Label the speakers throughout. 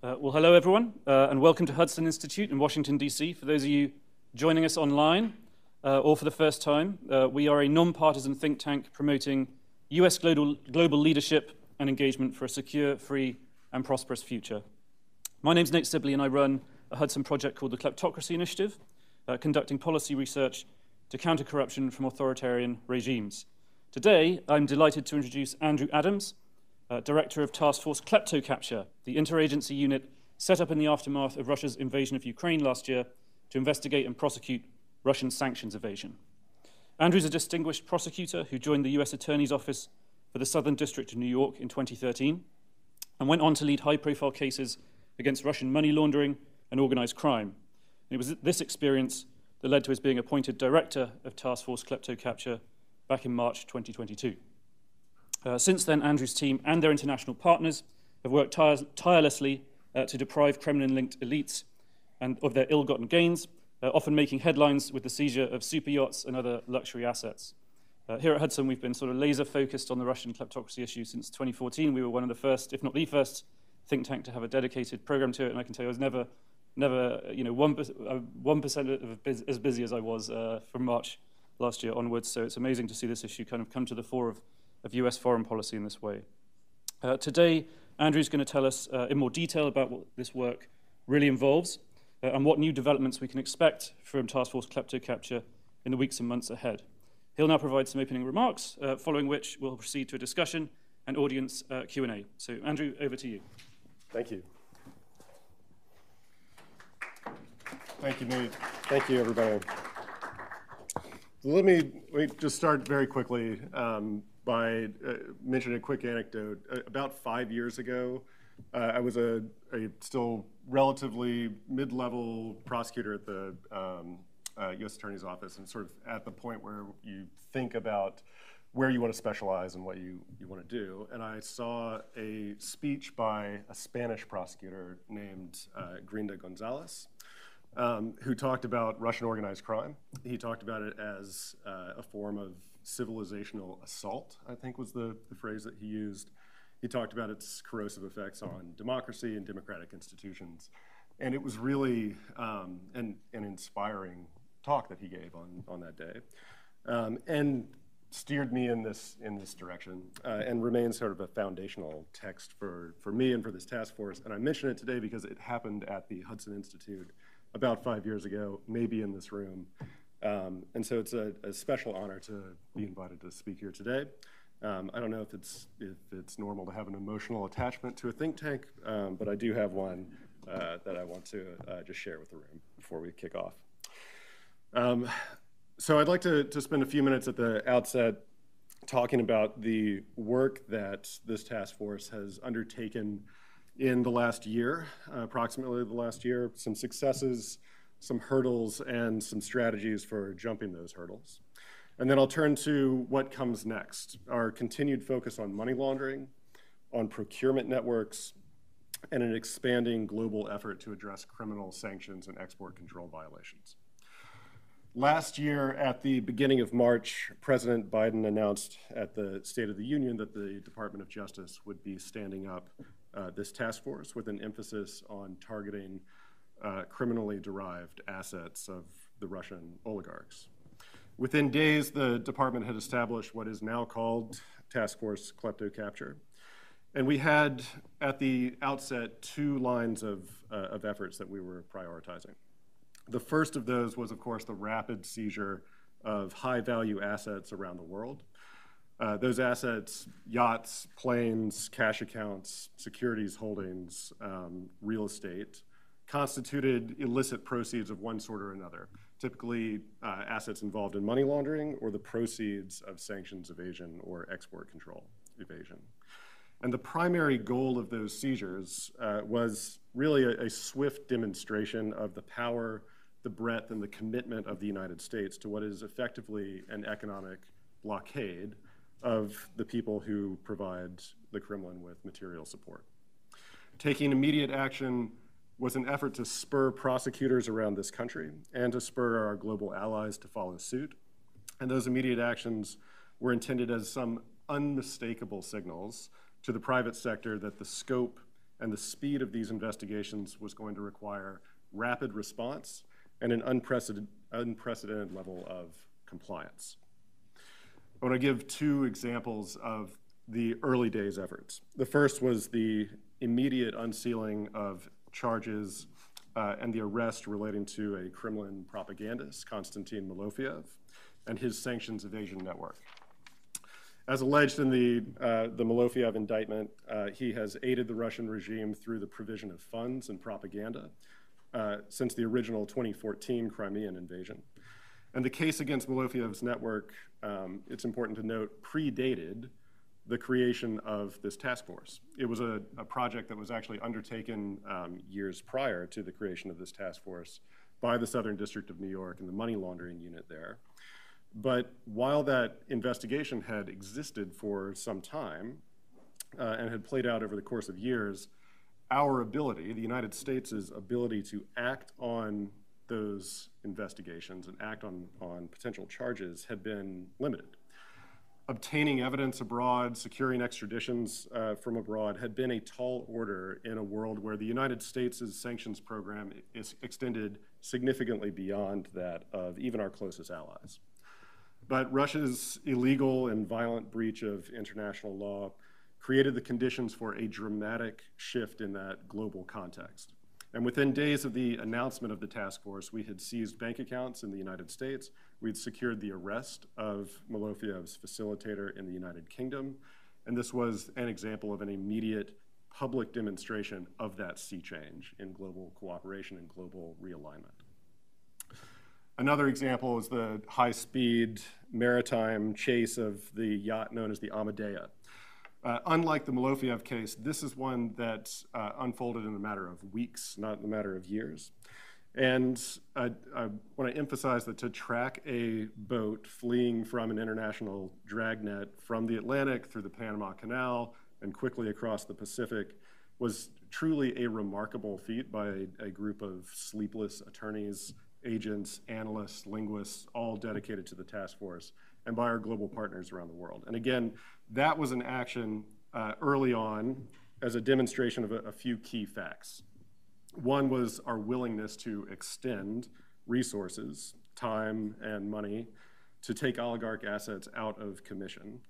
Speaker 1: Uh, well, hello, everyone, uh, and welcome to Hudson Institute in Washington, D.C. For those of you joining us online uh, or for the first time, uh, we are a nonpartisan think tank promoting U.S. global, global leadership and engagement for a secure, free, and prosperous future. My name is Nate Sibley, and I run a Hudson project called the Kleptocracy Initiative, uh, conducting policy research to counter corruption from authoritarian regimes. Today, I'm delighted to introduce Andrew Adams, uh, Director of Task Force KleptoCapture, the interagency unit set up in the aftermath of Russia's invasion of Ukraine last year to investigate and prosecute Russian sanctions evasion. Andrew's a distinguished prosecutor who joined the US Attorney's Office for the Southern District of New York in 2013 and went on to lead high profile cases against Russian money laundering and organized crime. And it was this experience that led to his being appointed Director of Task Force KleptoCapture back in March 2022. Uh, since then, Andrew's team and their international partners have worked tire tirelessly uh, to deprive Kremlin linked elites and of their ill gotten gains, uh, often making headlines with the seizure of super yachts and other luxury assets. Uh, here at Hudson, we've been sort of laser focused on the Russian kleptocracy issue since 2014. We were one of the first, if not the first, think tank to have a dedicated program to it, and I can tell you I was never, never, you know, one uh, percent of as busy as I was from March last year onwards. So it's amazing to see this issue kind of come to the fore of of US foreign policy in this way. Uh, today, Andrew's going to tell us uh, in more detail about what this work really involves uh, and what new developments we can expect from Task Force KleptoCapture in the weeks and months ahead. He'll now provide some opening remarks, uh, following which we'll proceed to a discussion and audience uh, Q&A. So, Andrew, over to you.
Speaker 2: Thank you. Thank you, Nate. Thank you, everybody. Let me, let me just start very quickly. Um, by uh, mentioning a quick anecdote. Uh, about five years ago, uh, I was a, a, still relatively mid-level prosecutor at the um, U.S. Uh, Attorney's Office, and sort of at the point where you think about where you want to specialize and what you, you want to do. And I saw a speech by a Spanish prosecutor named uh, Grinda Gonzalez. Um, who talked about Russian organized crime. He talked about it as uh, a form of civilizational assault, I think was the, the phrase that he used. He talked about its corrosive effects on democracy and democratic institutions. And it was really um, an, an inspiring talk that he gave on, on that day. Um, and steered me in this in this direction uh, and remains sort of a foundational text for, for me and for this task force. And I mention it today because it happened at the Hudson Institute about five years ago, maybe in this room. Um, and so it's a, a, special honor to be invited to speak here today. Um, I don't know if it's, if it's normal to have an emotional attachment to a think tank, um, but I do have one uh, that I want to uh, just share with the room before we kick off. Um, so I'd like to, to spend a few minutes at the outset talking about the work that this task force has undertaken in the last year, uh, approximately the last year, some successes, some hurdles and some strategies for jumping those hurdles. And then I'll turn to what comes next, our continued focus on money laundering, on procurement networks, and an expanding global effort to address criminal sanctions and export control violations. Last year, at the beginning of March, President Biden announced at the State of the Union that the Department of Justice would be standing up uh, this task force with an emphasis on targeting uh, criminally derived assets of the Russian oligarchs. Within days, the department had established what is now called Task Force KleptoCapture. And we had, at the outset, two lines of, uh, of efforts that we were prioritizing. The first of those was, of course, the rapid seizure of high value assets around the world. Uh, those assets, yachts, planes, cash accounts, securities holdings, um, real estate, constituted illicit proceeds of one sort or another, typically uh, assets involved in money laundering or the proceeds of sanctions evasion or export control evasion. And the primary goal of those seizures uh, was really a, a, swift demonstration of the power, the breadth, and the commitment of the United States to what is effectively an economic blockade of the people who provide the Kremlin with material support. Taking immediate action was an effort to spur prosecutors around this country and to spur our global allies to follow suit. And those immediate actions were intended as some unmistakable signals to the private sector that the scope and the speed of these investigations was going to require rapid response and an unprecedented, unprecedented level of compliance. I want to give two examples of the early days efforts. The first was the immediate unsealing of charges uh, and the arrest relating to a Kremlin propagandist, Konstantin Malofeev, and his sanctions evasion network. As alleged in the, uh, the Malofeev indictment, uh, he has aided the Russian regime through the provision of funds and propaganda uh, since the original 2014 Crimean invasion. And the case against Malofeev's network, um, it's important to note, predated the creation of this task force. It was a, a project that was actually undertaken um, years prior to the creation of this task force by the Southern District of New York and the money laundering unit there. But while that investigation had existed for some time uh, and had played out over the course of years, our ability, the United States' ability to act on those investigations and act on, on potential charges had been limited obtaining evidence abroad, securing extraditions uh, from abroad had been a tall order in a world where the United States' sanctions program is extended significantly beyond that of even our closest allies. But Russia's illegal and violent breach of international law created the conditions for a dramatic shift in that global context. And within days of the announcement of the task force, we had seized bank accounts in the United States. We'd secured the arrest of Malofeev's facilitator in the United Kingdom. And this was an example of an immediate public demonstration of that sea change in global cooperation and global realignment. Another example is the high speed maritime chase of the yacht known as the Amadea. Uh, unlike the Malofeev case, this is one that uh, unfolded in a matter of weeks, not in a matter of years. And I, I want to emphasize that to track a boat fleeing from an international dragnet from the Atlantic through the Panama Canal and quickly across the Pacific was truly a remarkable feat by a, a group of sleepless attorneys, agents, analysts, linguists, all dedicated to the task force, and by our global partners around the world. And again, that was an action uh, early on as a demonstration of a, a few key facts. One was our willingness to extend resources, time, and money to take oligarch assets out of commission.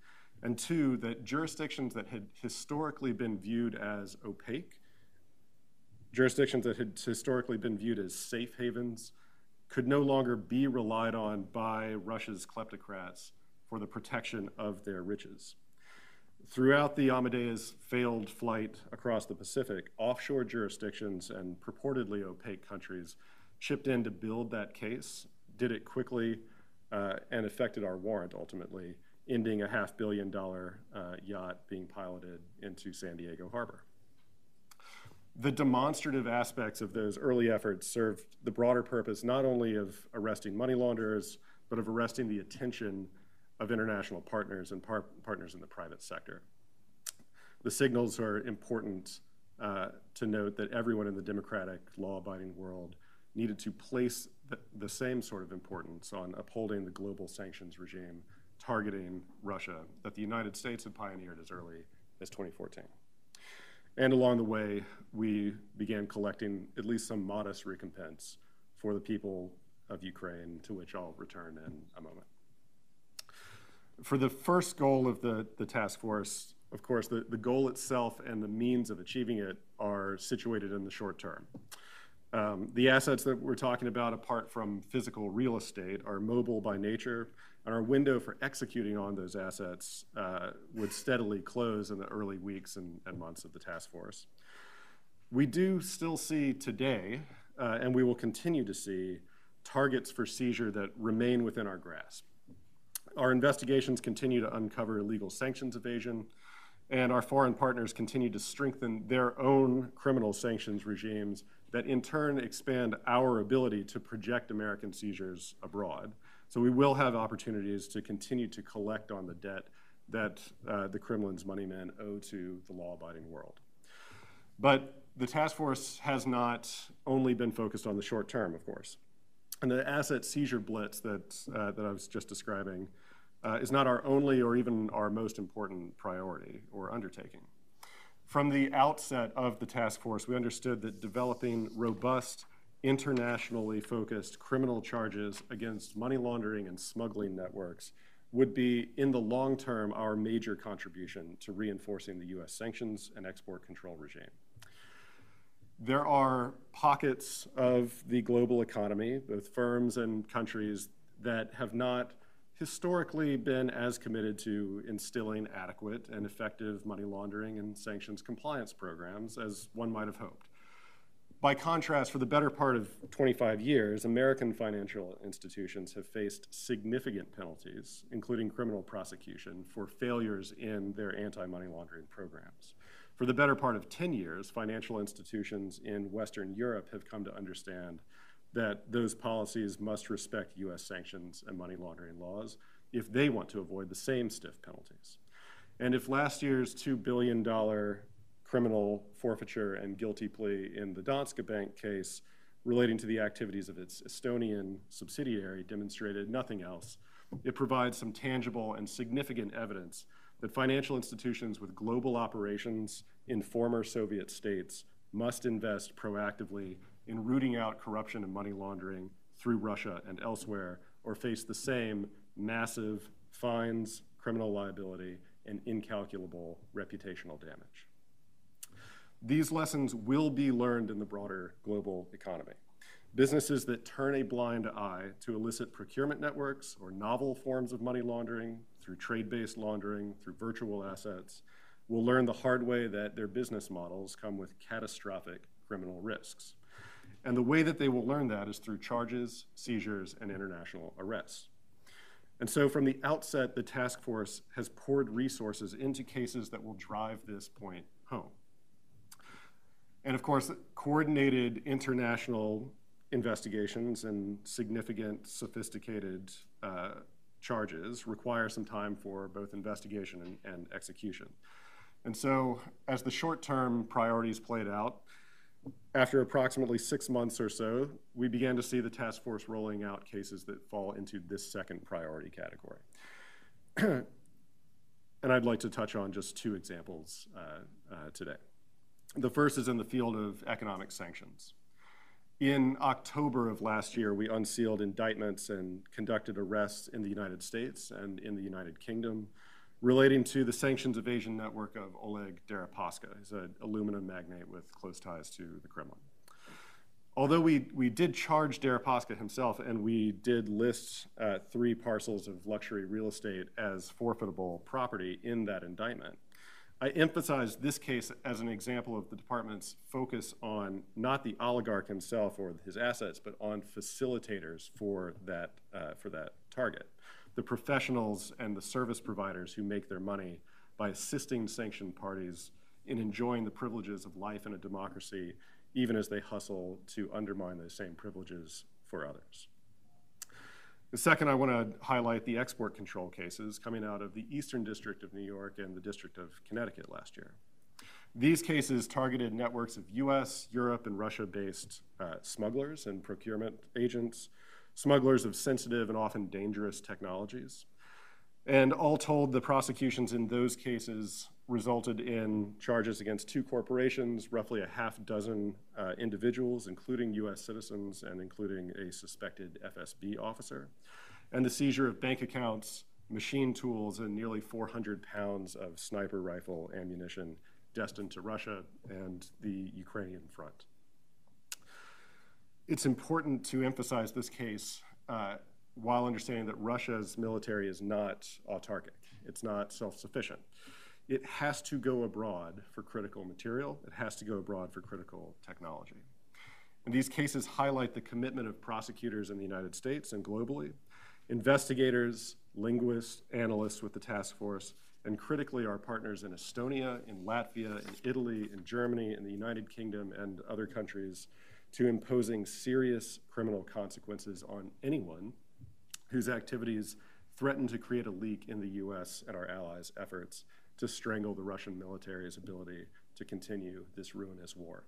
Speaker 2: And two, that jurisdictions that had historically been viewed as opaque, jurisdictions that had historically been viewed as safe havens, could no longer be relied on by Russia's kleptocrats for the protection of their riches. Throughout the Amadea's failed flight across the Pacific, offshore jurisdictions and purportedly opaque countries chipped in to build that case, did it quickly, uh, and affected our warrant ultimately, ending a half billion dollar uh, yacht being piloted into San Diego Harbor. The demonstrative aspects of those early efforts served the broader purpose not only of arresting money launderers, but of arresting the attention of international partners and par partners in the private sector. The signals are important uh, to note that everyone in the democratic, law-abiding world needed to place the, the, same sort of importance on upholding the global sanctions regime targeting Russia that the United States had pioneered as early as 2014. And along the way, we began collecting at least some modest recompense for the people of Ukraine, to which I'll return in a moment for the first goal of the, the task force, of course, the, the goal itself and the means of achieving it are situated in the short term. Um, the assets that we're talking about, apart from physical real estate, are mobile by nature, and our window for executing on those assets uh, would steadily close in the early weeks and, and, months of the task force. We do still see today, uh, and we will continue to see, targets for seizure that remain within our grasp. Our investigations continue to uncover illegal sanctions evasion, and our foreign partners continue to strengthen their own criminal sanctions regimes that in turn expand our ability to project American seizures abroad. So we will have opportunities to continue to collect on the debt that uh, the Kremlin's money men owe to the law-abiding world. But the task force has not only been focused on the short term, of course. And the asset seizure blitz that, uh, that I was just describing uh, is not our only or even our most important priority or undertaking. From the outset of the task force, we understood that developing robust, internationally focused criminal charges against money laundering and smuggling networks would be, in the long term, our major contribution to reinforcing the US sanctions and export control regime. There are pockets of the global economy, both firms and countries, that have not historically been as committed to instilling adequate and effective money laundering and sanctions compliance programs as one might have hoped. By contrast, for the better part of 25 years, American financial institutions have faced significant penalties, including criminal prosecution, for failures in their anti money laundering programs. For the better part of 10 years, financial institutions in Western Europe have come to understand that those policies must respect US sanctions and money laundering laws if they want to avoid the same stiff penalties. And if last year's $2 billion criminal forfeiture and guilty plea in the Danske Bank case relating to the activities of its Estonian subsidiary demonstrated nothing else, it provides some tangible and significant evidence that financial institutions with global operations in former Soviet states must invest proactively in rooting out corruption and money laundering through Russia and elsewhere, or face the same massive fines, criminal liability, and incalculable reputational damage. These lessons will be learned in the broader global economy. Businesses that turn a blind eye to illicit procurement networks or novel forms of money laundering through trade based laundering, through virtual assets, will learn the hard way that their business models come with catastrophic criminal risks. And the way that they will learn that is through charges, seizures, and international arrests. And so from the outset, the task force has poured resources into cases that will drive this point home. And of course, coordinated international investigations and significant, sophisticated uh, charges require some time for both investigation and, and execution. And so, as the short term priorities played out, after approximately six months or so, we began to see the task force rolling out cases that fall into this second priority category. and I'd like to touch on just two examples uh, uh, today. The first is in the field of economic sanctions. In October of last year, we unsealed indictments and conducted arrests in the United States and in the United Kingdom relating to the sanctions evasion network of Oleg Deripaska. He's an aluminum magnate with close ties to the Kremlin. Although we, we did charge Deripaska himself and we did list uh, three parcels of luxury real estate as forfeitable property in that indictment, I emphasize this case as an example of the department's focus on not the oligarch himself or his assets, but on facilitators for that, uh, for that target the professionals and the service providers who make their money by assisting sanctioned parties in enjoying the privileges of life in a democracy, even as they hustle to undermine those same privileges for others. The second, I want to highlight the export control cases coming out of the Eastern District of New York and the District of Connecticut last year. These cases targeted networks of US, Europe, and Russia based uh, smugglers and procurement agents smugglers of sensitive and often dangerous technologies. And all told, the prosecutions in those cases resulted in charges against two corporations, roughly a half dozen uh, individuals, including US citizens and including a suspected FSB officer, and the seizure of bank accounts, machine tools, and nearly 400 pounds of sniper rifle ammunition destined to Russia and the Ukrainian front. It's important to emphasize this case uh, while understanding that Russia's military is not autarkic, it's not self sufficient. It has to go abroad for critical material, it has to go abroad for critical technology. And these cases highlight the commitment of prosecutors in the United States and globally, investigators, linguists, analysts with the task force, and critically our partners in Estonia, in Latvia, in Italy, in Germany, in the United Kingdom, and other countries to imposing serious criminal consequences on anyone whose activities threaten to create a leak in the US and our allies' efforts to strangle the Russian military's ability to continue this ruinous war.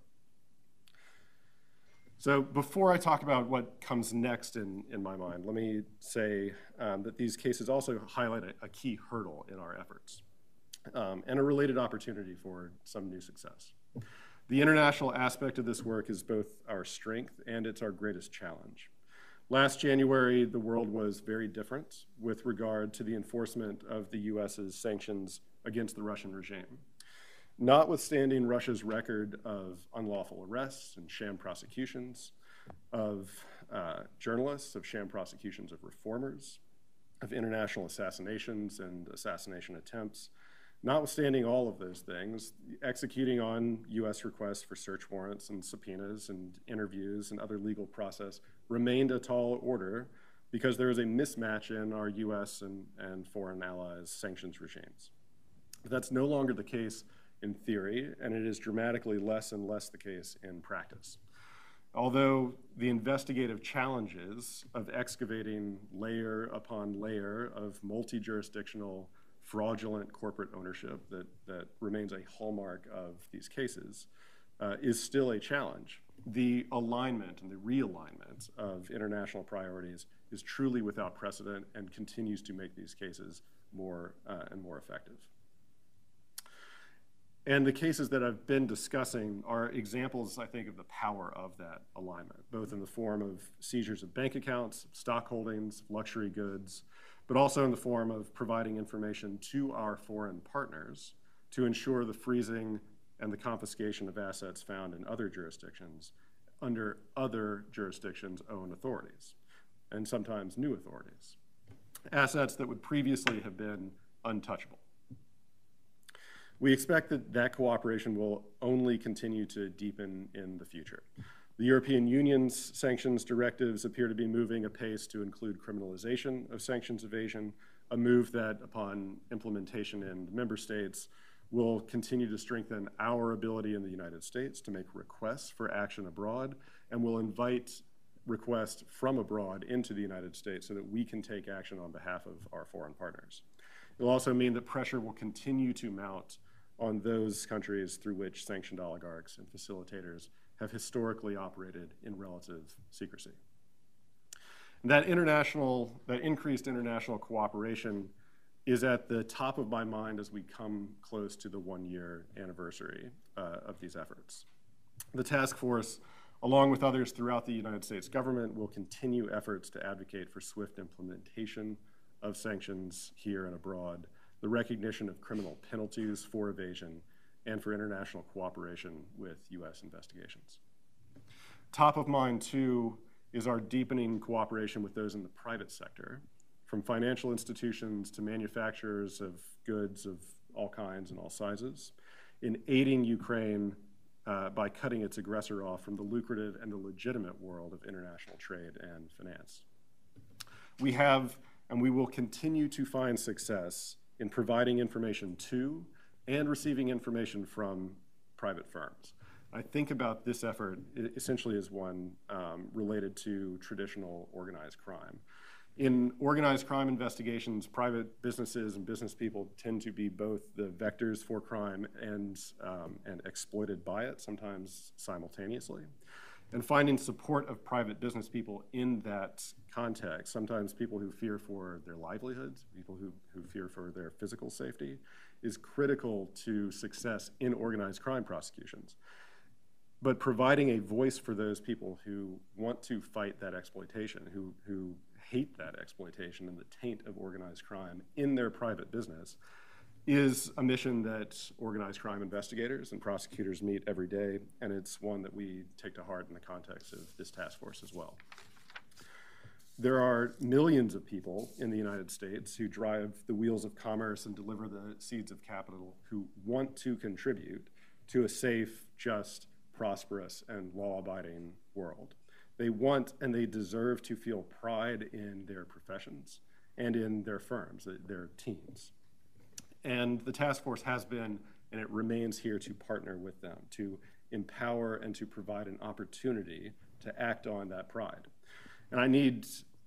Speaker 2: So before I talk about what comes next in, in my mind, let me say um, that these cases also highlight a, a key hurdle in our efforts. um, and a related opportunity for some new success. The international aspect of this work is both our strength and it's our greatest challenge. Last January, the world was very different with regard to the enforcement of the US's sanctions against the Russian regime. Notwithstanding Russia's record of unlawful arrests and sham prosecutions of uh, journalists, of sham prosecutions of reformers, of international assassinations and assassination attempts, Notwithstanding all of those things, executing on US requests for search warrants and subpoenas and interviews and other legal process remained a tall order because there is a mismatch in our US and, and foreign allies' sanctions regimes. That's no longer the case in theory, and it is dramatically less and less the case in practice. Although the investigative challenges of excavating layer upon layer of multi jurisdictional fraudulent corporate ownership that, that remains a hallmark of these cases uh, is still a challenge. The alignment and the realignment of international priorities is truly without precedent and continues to make these cases more uh, and more effective. And the cases that I've been discussing are examples, I think, of the power of that alignment, both in the form of seizures of bank accounts, stock holdings, luxury goods, but also in the form of providing information to our foreign partners to ensure the freezing and the confiscation of assets found in other jurisdictions under other jurisdictions' own authorities, and sometimes new authorities. Assets that would previously have been untouchable. We expect that that cooperation will only continue to deepen in the future. The European Union's sanctions directives appear to be moving apace to include criminalization of sanctions evasion, a move that, upon implementation in member states, will continue to strengthen our ability in the United States to make requests for action abroad and will invite requests from abroad into the United States so that we can take action on behalf of our foreign partners. It will also mean that pressure will continue to mount on those countries through which sanctioned oligarchs and facilitators have historically operated in relative secrecy. that international, that increased international cooperation is at the top of my mind as we come close to the one year anniversary uh, of these efforts. The task force, along with others throughout the United States government, will continue efforts to advocate for swift implementation of sanctions here and abroad, the recognition of criminal penalties for evasion, and for international cooperation with U.S. investigations. Top of mind, too, is our deepening cooperation with those in the private sector, from financial institutions to manufacturers of goods of all kinds and all sizes, in aiding Ukraine uh, by cutting its aggressor off from the lucrative and the legitimate world of international trade and finance. We have and we will continue to find success in providing information to and receiving information from private firms. I think about this effort essentially as one um, related to traditional organized crime. In organized crime investigations, private businesses and business people tend to be both the vectors for crime and, um, and exploited by it, sometimes simultaneously. And finding support of private business people in that context, sometimes people who fear for their livelihoods, people who, who fear for their physical safety, is critical to success in organized crime prosecutions. But providing a voice for those people who want to fight that exploitation, who, who hate that exploitation and the taint of organized crime in their private business, is a mission that organized crime investigators and prosecutors meet every day, and it's one that we take to heart in the context of this task force as well. There are millions of people in the United States who drive the wheels of commerce and deliver the seeds of capital who want to contribute to a safe, just, prosperous, and law abiding world. They want and they deserve to feel pride in their professions and in their firms, their teams. And the task force has been and it remains here to partner with them, to empower and to provide an opportunity to act on that pride. And I need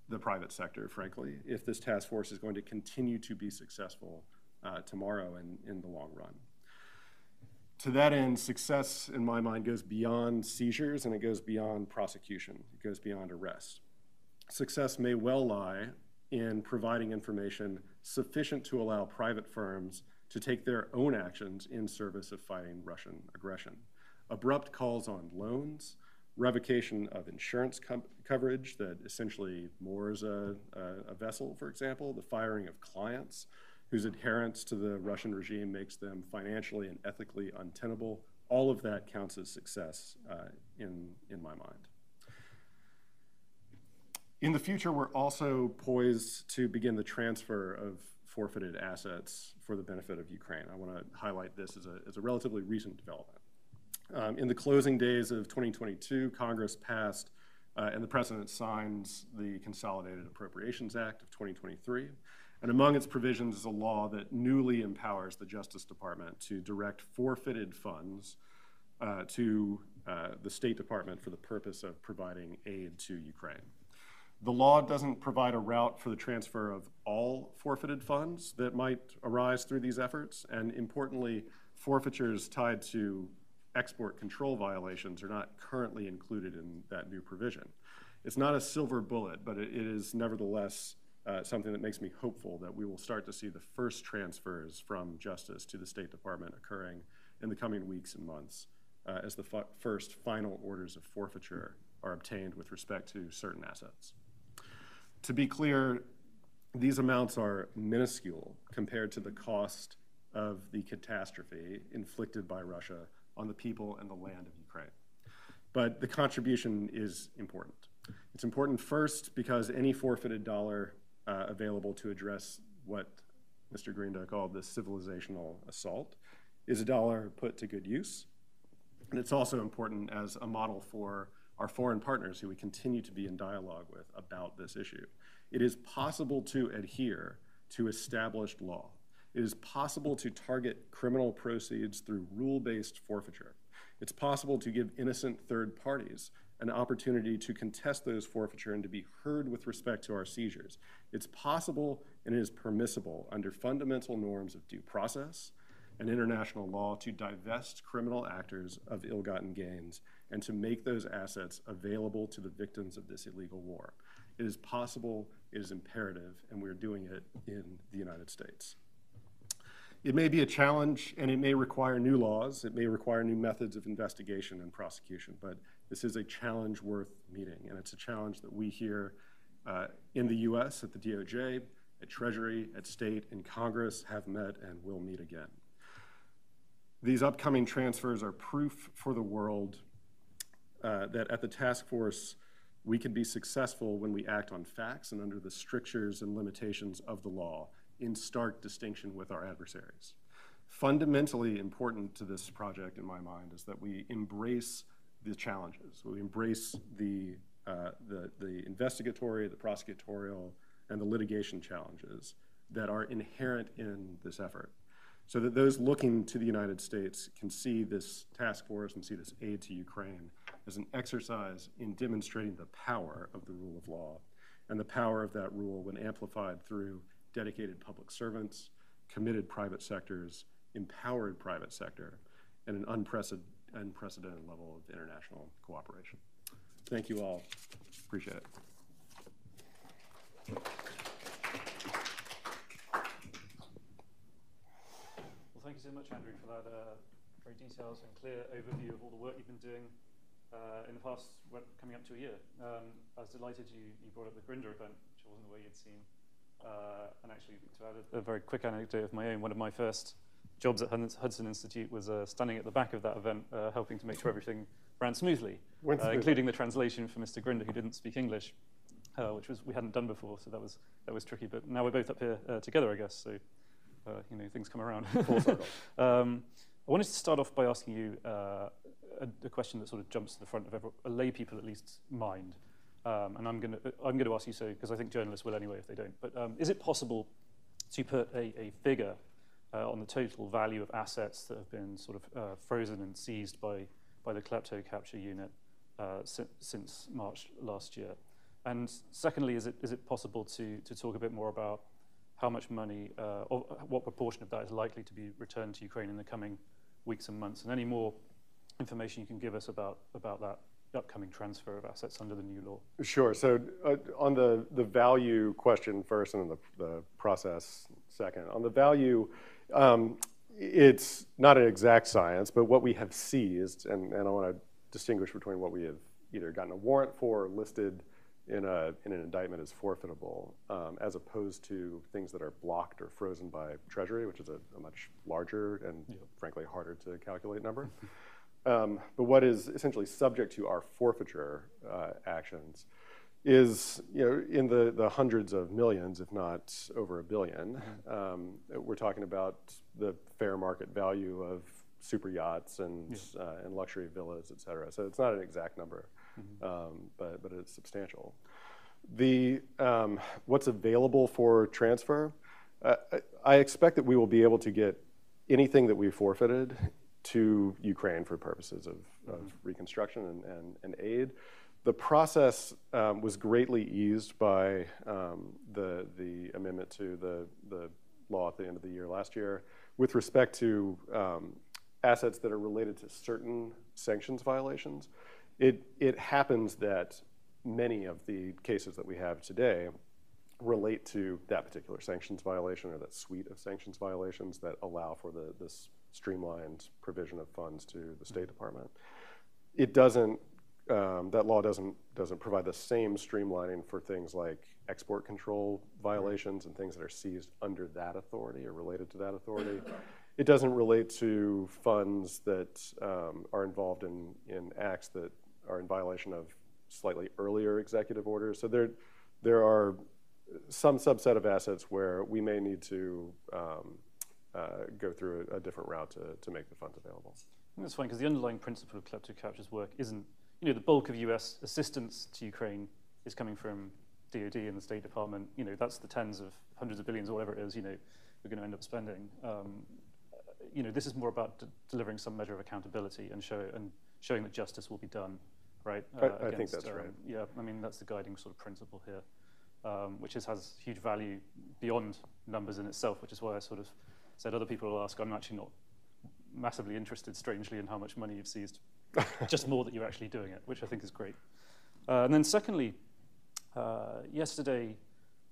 Speaker 2: the private sector, frankly, if this task force is going to continue to be successful uh, tomorrow and in the long run. To that end, success, in my mind, goes beyond seizures and it goes beyond prosecution. It goes beyond arrest. Success may well lie in providing information sufficient to allow private firms to take their own actions in service of fighting Russian aggression. Abrupt calls on loans, revocation of insurance co coverage that essentially moors a, a, a, vessel, for example, the firing of clients whose adherence to the Russian regime makes them financially and ethically untenable. All of that counts as success uh, in, in my mind. In the future, we're also poised to begin the transfer of forfeited assets for the benefit of Ukraine. I want to highlight this as a, as a relatively recent development. Um, in the closing days of 2022, Congress passed uh, and the President signs the Consolidated Appropriations Act of 2023. And among its provisions is a law that newly empowers the Justice Department to direct forfeited funds uh, to uh, the State Department for the purpose of providing aid to Ukraine. The law doesn't provide a route for the transfer of all forfeited funds that might arise through these efforts, and importantly, forfeitures tied to export control violations are not currently included in that new provision. It's not a silver bullet, but it is nevertheless uh, something that makes me hopeful that we will start to see the first transfers from Justice to the State Department occurring in the coming weeks and months uh, as the first final orders of forfeiture are obtained with respect to certain assets. To be clear, these amounts are minuscule compared to the cost of the catastrophe inflicted by Russia on the people and the land of Ukraine. But the contribution is important. It's important first because any forfeited dollar uh, available to address what Mr. Grinda called the civilizational assault is a dollar put to good use. And it's also important as a model for our foreign partners who we continue to be in dialogue with about this issue. It is possible to adhere to established law. It is possible to target criminal proceeds through rule-based forfeiture. It's possible to give innocent third parties an opportunity to contest those forfeiture and to be heard with respect to our seizures. It's possible and it is permissible under fundamental norms of due process and international law to divest criminal actors of ill-gotten gains and to make those assets available to the victims of this illegal war. It is possible, it is imperative, and we're doing it in the United States. It may be a challenge and it may require new laws. It may require new methods of investigation and prosecution, but this is a challenge worth meeting. And it's a challenge that we here uh, in the US at the DOJ, at Treasury, at state, and Congress have met and will meet again. These upcoming transfers are proof for the world uh, that at the task force, we can be successful when we act on facts and under the strictures and limitations of the law in stark distinction with our adversaries. Fundamentally important to this project, in my mind, is that we embrace the challenges. We embrace the, uh, the, the investigatory, the prosecutorial, and the litigation challenges that are inherent in this effort so that those looking to the United States can see this task force and see this aid to Ukraine as an exercise in demonstrating the power of the rule of law and the power of that rule when amplified through dedicated public servants, committed private sectors, empowered private sector, and an unprecedented, unprecedented level of international cooperation. Thank you all. Appreciate it.
Speaker 1: Well, thank you so much, Andrew, for that uh, very detailed and clear overview of all the work you've been doing uh, in the past, coming up to a year. Um, I was delighted you, you brought up the Grinda event, which wasn't the way you'd seen. Uh, and actually, to add a, a, very quick anecdote of my own, one of my first jobs at Hudson Institute was uh, standing at the back of that event, uh, helping to make sure everything ran smoothly, uh, including the translation for Mr. Grinda, who didn't speak English, uh, which was we hadn't done before, so that was that was tricky. But now we're both up here together, I guess. So you know things come around. um, I wanted to start off by asking you a, a, question that sort of jumps to the front of every, a lay people at least mind. Um, and I'm going to I'm going to ask you so because I think journalists will anyway if they don't. But um, is it possible to put a, a figure uh, on the total value of assets that have been sort of uh, frozen and seized by by the KleptoCapture unit uh, si since March last year? And secondly, is it is it possible to to talk a bit more about how much money uh, or what proportion of that is likely to be returned to Ukraine in the coming weeks and months, and any more information you can give us about about that upcoming transfer of assets under the new law?
Speaker 2: Sure. So uh, on the, the value question first and then the, the process second. On the value, Um, it's not an exact science, but what we have seized, and, and I want to distinguish between what we have either gotten a warrant for or listed in, a, in an indictment as forfeitable, um, as opposed to things that are blocked or frozen by Treasury, which is a, a much larger and yep. frankly harder to calculate number. um, but what is essentially subject to our forfeiture uh, actions is you know in the, the hundreds of millions, if not over a 1000000000 mm-hmm. um, we're talking about the fair market value of super yachts and yeah. uh, and luxury villas, et cetera. So it's not an exact number, mm-hmm. um, but but it's substantial. The um, what's available for transfer, uh, I expect that we will be able to get anything that we forfeited to Ukraine for purposes of, mm-hmm. reconstruction and, and, and aid. The process um, was greatly eased by um, the, the amendment to the, the law at the end of the year last year with respect to um, assets that are related to certain sanctions violations. It, it happens that many of the cases that we have today relate to that particular sanctions violation or that suite of sanctions violations that allow for the, this streamlined provision of funds to the State Department. It doesn't um, that law doesn't doesn't provide the same streamlining for things like export control violations and things that are seized under that authority or related to that authority. It doesn't relate to funds that um, are involved in, in acts that are in violation of slightly earlier executive orders. So there, there are some subset of assets where we may need to um, uh, go through a, a, different route to, to make the funds available.
Speaker 1: That's fine because the underlying principle of KleptoCapture's work isn't you know, the bulk of US assistance to Ukraine is coming from DoD and the State Department. You know, that's the tens of hundreds of billions or whatever it is, you know, we're going to end up spending. Um, you know, this is more about delivering some measure of accountability and, show, and showing that justice will be done, right?
Speaker 2: Uh, I, I against, think that's um, right.
Speaker 1: Yeah, I mean, that's the guiding sort of principle here, um, which is, has huge value beyond numbers in itself, which is why I sort of said other people will ask, I'm actually not massively interested, strangely, in how much money you've seized just more that you're actually doing it, which I think is great. Uh, and then secondly, uh, yesterday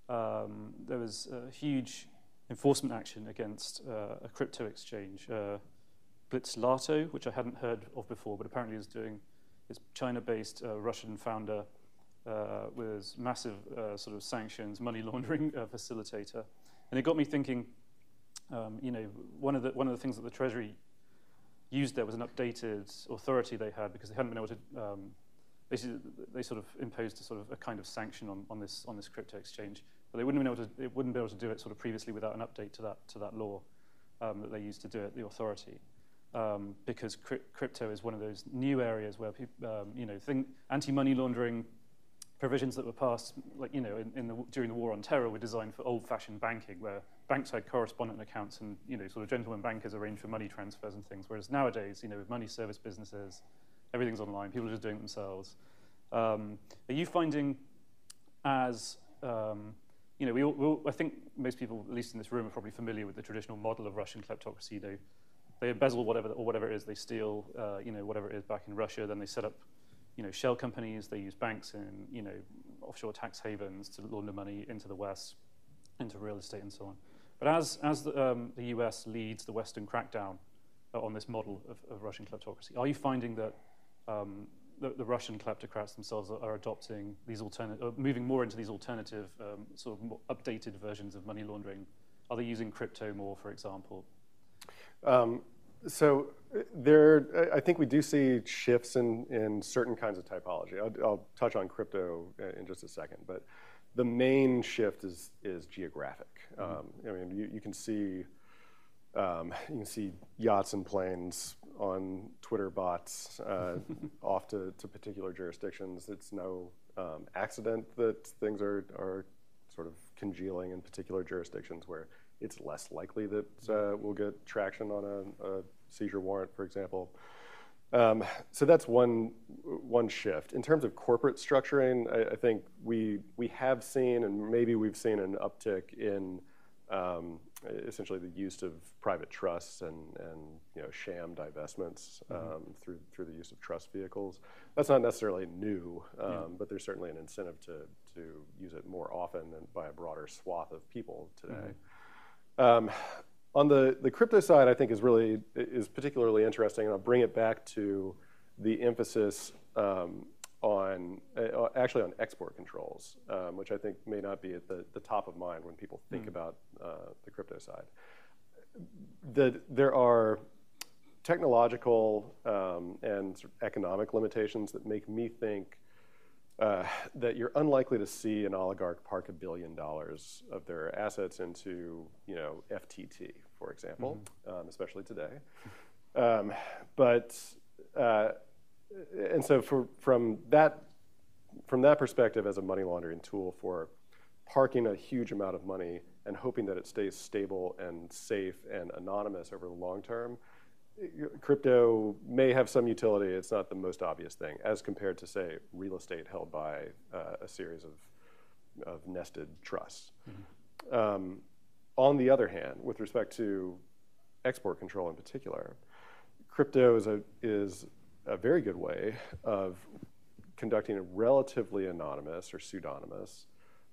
Speaker 1: um, there was a huge enforcement action against uh, a crypto exchange, uh, Bitzlato, which I hadn't heard of before, but apparently is doing, it's China-based uh, Russian founder uh, with massive sort of sanctions, money laundering facilitator. And it got me thinking, um, you know, one of, the, one of the things that the Treasury used there was an updated authority they had because they hadn't been able to. Um, they, they sort of imposed a sort of a kind of sanction on, on this on this crypto exchange, but they wouldn't have been able to. It wouldn't be able to do it sort of previously without an update to that to that law um, that they used to do it. The authority. Um, because cri crypto is one of those new areas where um, you know, anti-money laundering provisions that were passed, like you know, in, in the, during the war on terror, were designed for old-fashioned banking, where banks had correspondent accounts and you know, sort of gentlemen bankers arranged for money transfers and things. Whereas nowadays, you know, with money service businesses, everything's online. People are just doing it themselves. Um, are you finding, as um, you know, we all, we all, I think most people, at least in this room, are probably familiar with the traditional model of Russian kleptocracy. They they embezzle whatever or whatever it is they steal, uh, you know, whatever it is back in Russia. Then they set up you know, shell companies, they use banks in, you know, offshore tax havens to launder money into the West, into real estate and so on. But as, as the, um, the US leads the Western crackdown uh, on this model of, of, Russian kleptocracy, are you finding that um, the, the, Russian kleptocrats themselves are, are adopting these alternative, uh, moving more into these alternative, um, sort of updated versions of money laundering? Are they using crypto more, for example?
Speaker 2: Um, so there, I think we do see shifts in, in certain kinds of typology. I'll, I'll, touch on crypto in just a second, but the main shift is is geographic. Mm-hmm. Um, I mean, you, you can see um, you can see yachts and planes on Twitter bots uh, off to, to particular jurisdictions. It's no um, accident that things are are sort of congealing in particular jurisdictions where it's less likely that uh, we'll get traction on a, a seizure warrant, for example. Um, so that's one one shift. In terms of corporate structuring, I, I, think we we have seen, and maybe we've seen an uptick in um, essentially the use of private trusts and and you know sham divestments mm-hmm. um, mm-hmm. through through the use of trust vehicles. That's not necessarily new, yeah. Um, but there's certainly an incentive to to use it more often and by a broader swath of people today. Mm-hmm. On the, the crypto side, I think is really is particularly interesting, and I'll bring it back to the emphasis um, on uh, actually on export controls, um, which I think may not be at the, the top of mind when people think mm. about uh, the crypto side. The, there are technological um, and economic limitations that make me think uh, that you're unlikely to see an oligarch park a billion dollars of their assets into, you know, FTT, for example, mm-hmm. um, especially today. Um, but uh, and so for, from that from that perspective, as a money laundering tool for parking a huge amount of money and hoping that it stays stable and safe and anonymous over the long term, crypto may have some utility. It's not the most obvious thing, as compared to, say, real estate held by uh, a series of, of nested trusts. Mm-hmm. Um, on the other hand, with respect to export control in particular, crypto is a, is a very good way of conducting a relatively anonymous or pseudonymous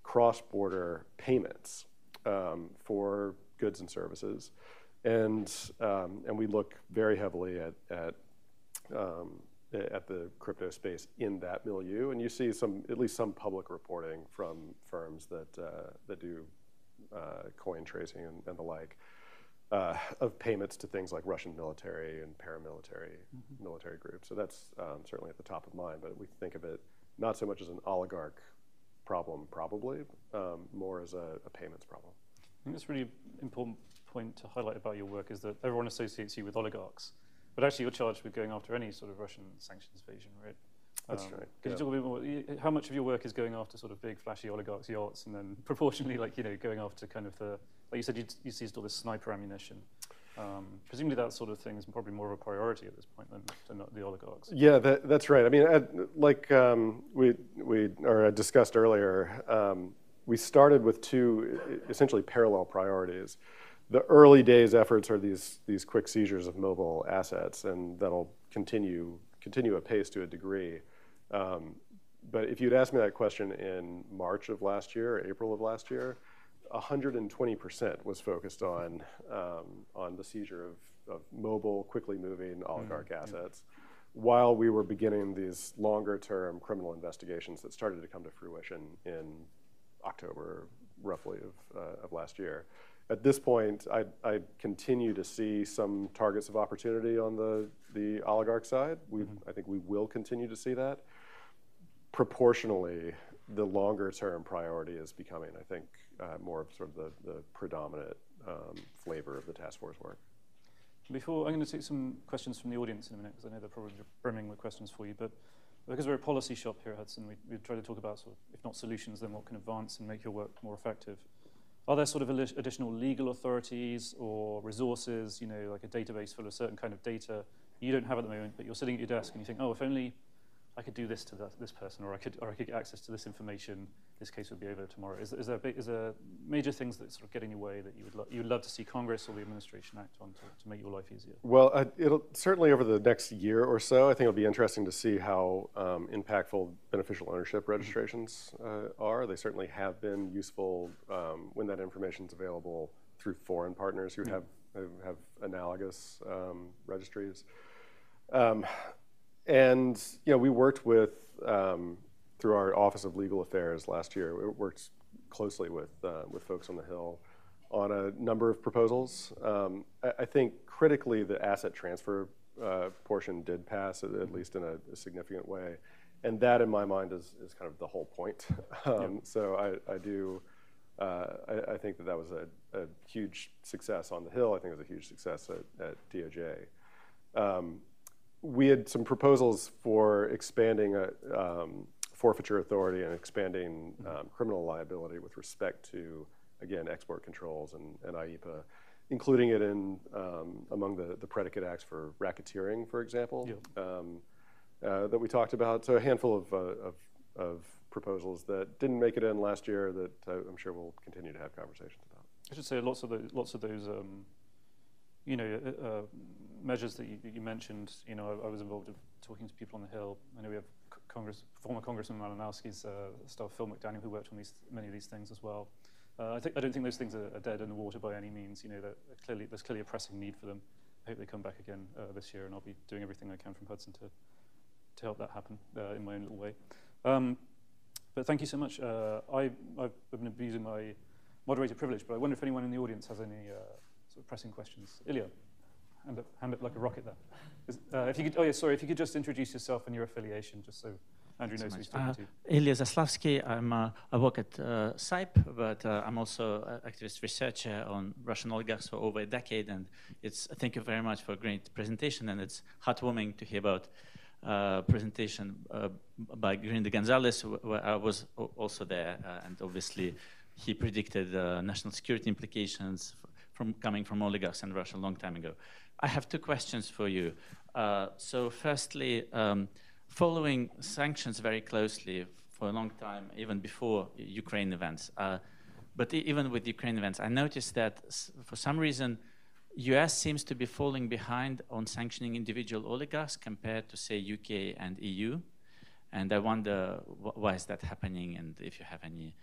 Speaker 2: cross-border payments um, for goods and services and um, and we look very heavily at at um, at the crypto space in that milieu, and you see some at least some public reporting from firms that uh, that do uh, coin tracing and, and the like uh, of payments to things like Russian military and paramilitary mm-hmm. military groups. So that's um, certainly at the top of mind, but we think of it not so much as an oligarch problem, probably um, more as a, a payments problem.
Speaker 1: I think that's really important point to highlight about your work is that everyone associates you with oligarchs, but actually you're charged with going after any sort of Russian sanctions evasion, right?
Speaker 2: That's um, right.
Speaker 1: Could yeah. you talk a bit more? How much of your work is going after sort of big, flashy oligarchs' yachts, and then proportionally, like you know, going after kind of the, like you said, you, you seized all this sniper ammunition. Um, presumably, that sort of thing is probably more of a priority at this point than, than the oligarchs.
Speaker 2: Yeah, that, that's right. I mean, like um, we we or discussed earlier, um, we started with two essentially parallel priorities the early days efforts are these, these quick seizures of mobile assets, and that'll continue, continue apace to a degree. Um, but if you'd asked me that question in March of last year, or April of last year, 120% was focused on, um, on the seizure of, of mobile, quickly moving oligarch mm-hmm. assets, while we were beginning these longer term criminal investigations that started to come to fruition in October, roughly, of, uh, of last year at this point, I, I, continue to see some targets of opportunity on the, the oligarch side. We, mm-hmm. I think we will continue to see that. Proportionally, the longer term priority is becoming, I think, uh, more of sort of the, the predominant um, flavor of the task force work.
Speaker 1: Before, I'm going to take some questions from the audience in a minute, because I know they're probably brimming with questions for you. But because we're a policy shop here at Hudson, we, we try to talk about, sort of, if not solutions, then what can advance and make your work more effective. other sort of additional legal authorities or resources, you know, like a database full of certain kind of data you don't have at the moment, but you're sitting at your desk and you think, oh, if only I could do this to the, this person, or I could, or I could get access to this information. This case would be over tomorrow. Is, is, there, is there major things that sort of get in your way that you would, lo- you would love to see Congress or the administration act on to, to make your life easier?
Speaker 2: Well, uh, it'll certainly over the next year or so. I think it'll be interesting to see how um, impactful beneficial ownership mm-hmm. registrations uh, are. They certainly have been useful um, when that information is available through foreign partners who have have analogous um, registries. Um, and you know, we worked with um, through our Office of Legal Affairs last year. We worked closely with uh, with folks on the Hill on a number of proposals. Um, I, I, think critically, the asset transfer uh, portion did pass, at, at least in a, a, significant way, and that, in my mind, is, is kind of the whole point. Um, So I, I do. Uh, I, I, think that that was a, a, huge success on the Hill. I think it was a huge success at, at DOJ. Um, we had some proposals for expanding a um, forfeiture authority and expanding um, criminal liability with respect to, again, export controls and, and IEEPA, including it in um, among the, the predicate acts for racketeering, for example. Um, uh, that we talked about. So a handful of, uh, of, of, proposals that didn't make it in last year that uh, I'm sure we'll continue to have conversations about.
Speaker 1: I should say lots of the, lots of those um, you know, uh, uh, measures that you, you, mentioned, you know, I, I, was involved in talking to people on the Hill. I know we have Congress, former Congressman Malinowski's uh, staff, Phil McDaniel, who worked on these, many of these things as well. Uh, I, I don't think those things are, are, dead in the water by any means. You know, clearly, there's clearly a pressing need for them. I hope they come back again uh, this year, and I'll be doing everything I can from Hudson to, to help that happen uh, in my own little way. Um, but thank you so much. Uh, I, have been abusing my moderator privilege, but I wonder if anyone in the audience has any sort of pressing questions. Ilya, hand up, hand up like a rocket there. Is, uh, if you could, oh yeah, sorry, if you could just introduce yourself and your affiliation, just so Andrew knows who he's talking uh, to.
Speaker 3: Ilya Zaslavsky. I'm, uh, I work at uh, SAIP, but uh, I'm also an activist researcher on Russian oligarchs for over a decade. And it's thank you very much for a great presentation. And it's heartwarming to hear about uh, presentation uh, by Green de Gonzalez, where I was also there. Uh, and obviously, he predicted national security implications from coming from oligarchs in Russia a long time ago. I have two questions for you. so, firstly, um, following sanctions very closely for a long time, even before Ukraine events. Uh, but even with Ukraine events, I noticed that for some reason, US seems to be falling behind on sanctioning individual oligarchs compared to, say, UK and EU. And I wonder why is that happening and if you have any.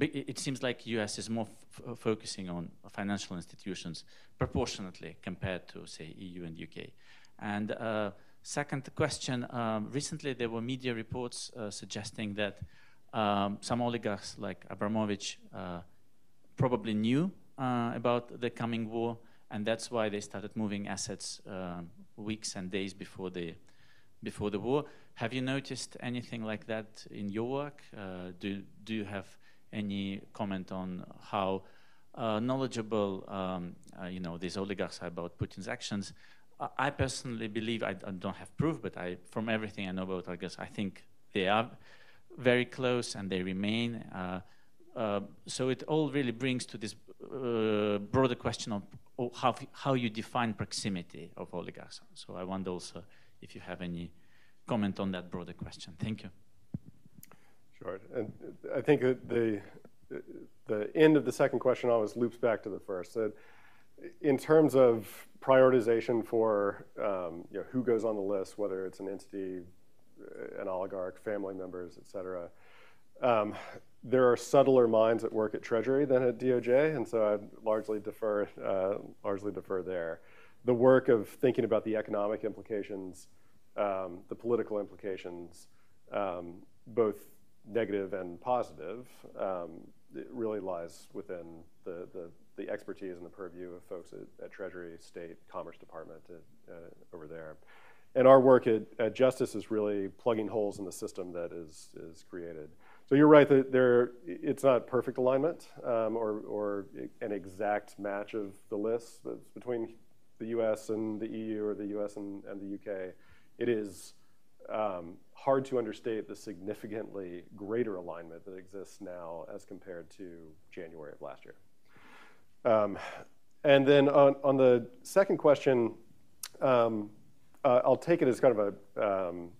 Speaker 3: It seems like US is more focusing on financial institutions proportionately compared to, say, EU and UK. And uh, Second question, um, recently there were media reports uh, suggesting that um, some oligarchs like Abramovich uh, probably knew uh, about the coming war, and that's why they started moving assets um, weeks and days before the, before the war. Have you noticed anything like that in your work? Uh, do, do you have any comment on how uh, knowledgeable um, uh, you know, these oligarchs are about Putin's actions? I personally believe, I, don't have proof, but I, from everything I know about oligarchs, I think they are very close and they remain. Uh, uh, so it all really brings to this uh, broader question of how, how you define proximity of oligarchs. So I wonder also if you have any comment on that broader question. Thank you.
Speaker 2: Sure. And I think that the, the end of the second question always loops back to the first. So in terms of prioritization for um, you know, who goes on the list, whether it's an entity, an oligarch, family members, et cetera, um, there are subtler minds at work at Treasury than at DOJ, and so I'd largely defer, uh, largely defer there. The work of thinking about the economic implications, um, the political implications, um, both negative and positive, um, it really lies within the, the the expertise and the purview of folks at, at Treasury, State, Commerce Department at, uh, over there. And our work at, at, Justice is really plugging holes in the system that is, is created. So you're right that there, it's not perfect alignment um, or, or an exact match of the lists between the US and the EU or the US and, and the UK. It is um, hard to understate the significantly greater alignment that exists now as compared to January of last year. Um, and then on, on, the second question, um, uh, I'll take it as kind of a, um,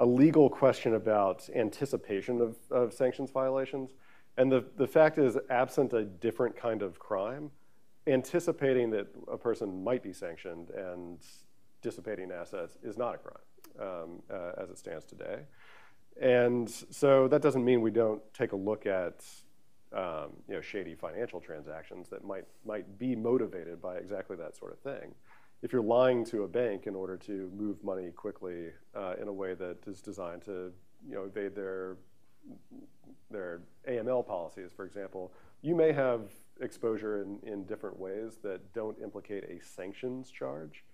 Speaker 2: a legal question about anticipation of, of sanctions violations. And the, the fact is, absent a different kind of crime, anticipating that a person might be sanctioned and dissipating assets is not a crime um, uh, as it stands today. And so that doesn't mean we don't take a look at um, you know, shady financial transactions that might, might be motivated by exactly that sort of thing. If you're lying to a bank in order to move money quickly uh, in a way that is designed to you know, evade their, their AML policies, for example, you may have exposure in, in different ways that don't implicate a sanctions charge.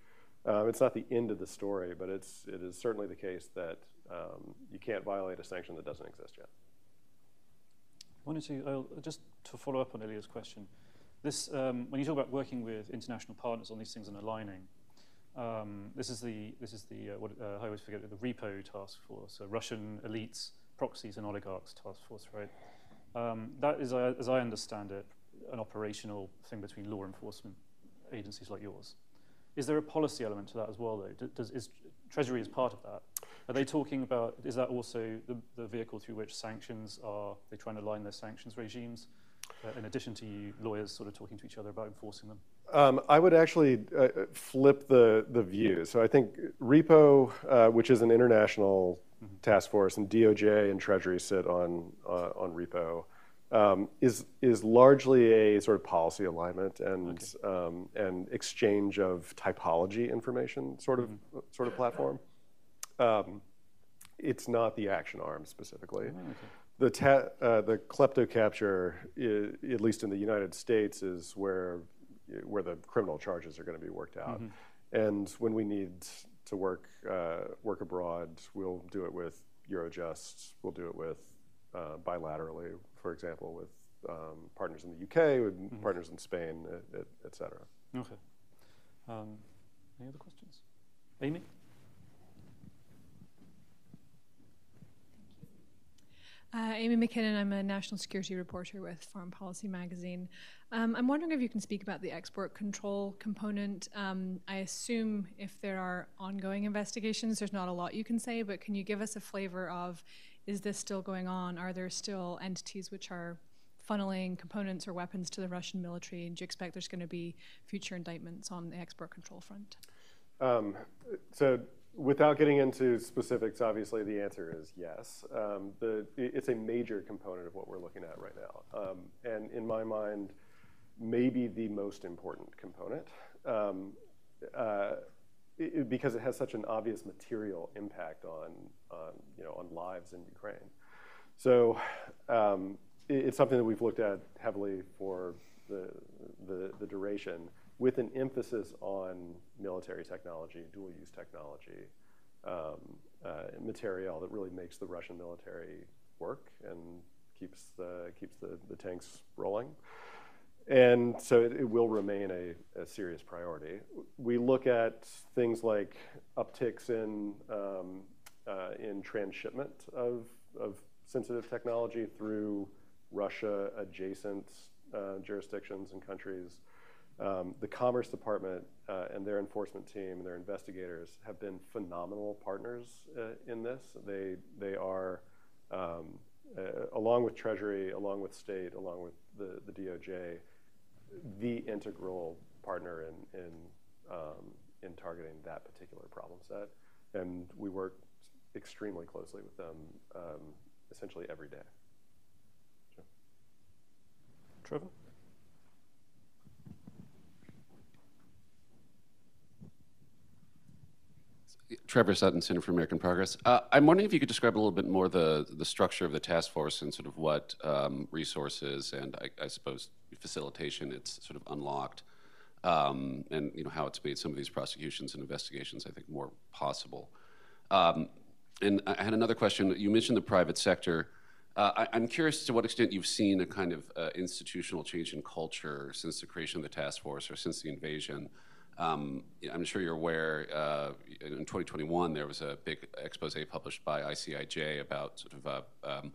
Speaker 2: Um, it's not the end of the story, but it's, it is certainly the case that um, you can't violate a sanction that doesn't exist yet
Speaker 1: wanted to, uh, just to follow up on Ilya's question, this, um, when you talk about working with international partners on these things and aligning, um, this is the, this is the uh, what uh, I always forget, the REPO task force, so Russian elites, proxies, and oligarchs task force, right? Um, that is, uh, as I understand it, an operational thing between law enforcement agencies like yours. Is there a policy element to that as well, though? Does, is Treasury is part of that? Are they talking about, is that also the, the vehicle through which sanctions are, they trying to align their sanctions regimes, uh, in addition to you lawyers sort of talking to each other about enforcing them?
Speaker 2: Um, I would actually uh, flip the, the view. So I think REPO, uh, which is an international mm-hmm. task force, and DOJ and Treasury sit on, uh, on REPO. Um, is is largely a sort of policy alignment and um, and exchange of typology information sort of sort of platform. Um, it's not the action arm specifically. The ta- uh, the KleptoCapture, i- at least in the United States, is where where the criminal charges are going to be worked out. And when we need to work uh, work abroad, we'll do it with Eurojust. We'll do it with uh, bilaterally, for example, with um, partners in the UK, with partners in Spain, et, et, et cetera.
Speaker 1: Okay. Um, any other questions? Amy?
Speaker 4: Uh, Amy Mackinnon, I'm a national security reporter with Foreign Policy Magazine. Um, I'm wondering if you can speak about the export control component. Um, I assume if there are ongoing investigations, there's not a lot you can say, but can you give us a flavor of is this still going on? Are there still entities which are funneling components or weapons to the Russian military? And do you expect there's going to be future indictments on the export control front?
Speaker 2: Um, so, without getting into specifics, obviously the answer is yes. Um, the, it's a major component of what we're looking at right now. Um, and in my mind, maybe the most important component um, uh, i- i- because it has such an obvious material impact on, on, you know, on lives in Ukraine. So um, i- it's something that we've looked at heavily for the, the, the duration with an emphasis on military technology, dual use technology, um, uh, material that really makes the Russian military work and keeps the, keeps the, the tanks rolling. And so it, it will remain a, a serious priority. We look at things like upticks in, um, uh, in transshipment of, of sensitive technology through Russia adjacent uh, jurisdictions and countries. Um, the Commerce Department uh, and their enforcement team and their investigators have been phenomenal partners uh, in this. They, they are, um, uh, along with Treasury, along with State, along with the, the DOJ, the integral partner in, in, um, in targeting that particular problem set. And we work extremely closely with them um, essentially every day.
Speaker 1: Trevor?
Speaker 5: Trevor Sutton, Center for American Progress. Uh, I'm wondering if you could describe a little bit more the, the structure of the task force and sort of what um, resources and I, I suppose facilitation it's sort of unlocked, um, and you know how it's made some of these prosecutions and investigations I think more possible. Um, and I had another question. You mentioned the private sector. Uh, I, I'm curious to what extent you've seen a kind of uh, institutional change in culture since the creation of the task force or since the invasion. Um, I'm sure you're aware, uh, in 2021, there was a big expose published by ICIJ about sort of uh, um,